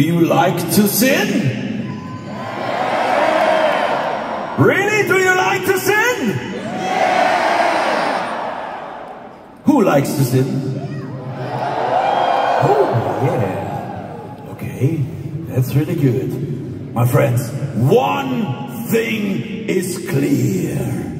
you like to sin? Yeah. Really? Do you like to sin? Yeah. Who likes to sin? Yeah. Oh, yeah. Okay, that's really good. My friends, one thing is clear.